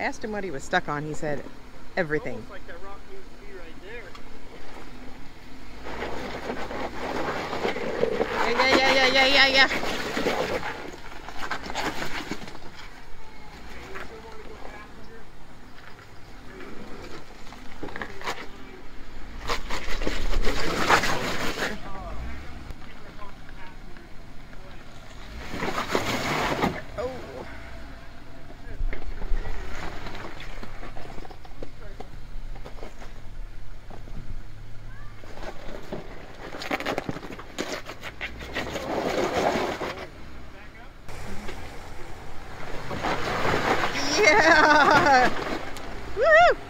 asked him what he was stuck on, he said everything. Like that rock needs to be right. Yeah, yeah, yeah, yeah, yeah, yeah, Yeah! Woo!